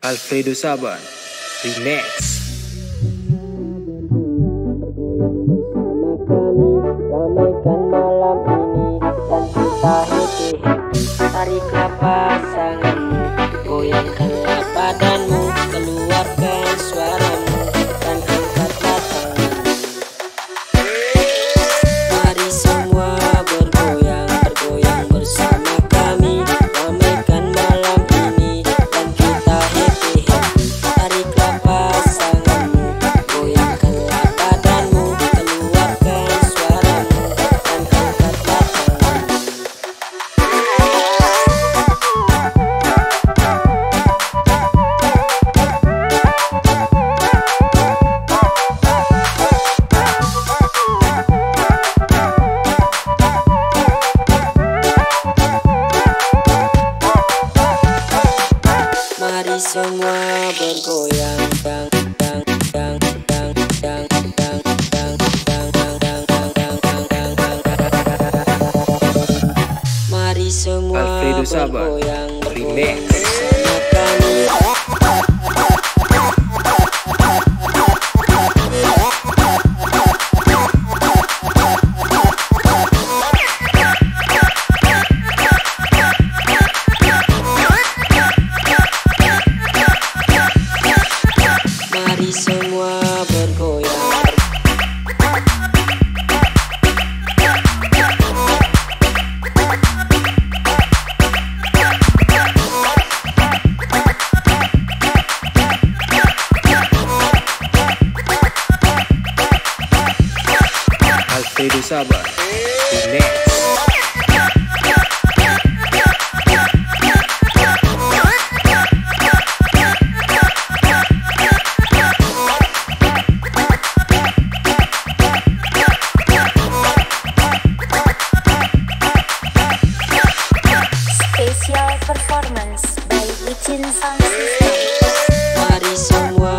Alfredo Saban Remix bersama kami semua bergoyang dang Mari semua bergoyang bergoyang semua bergoyang Baby Sabah, the. Performance by Wicin Sound System. Mari semua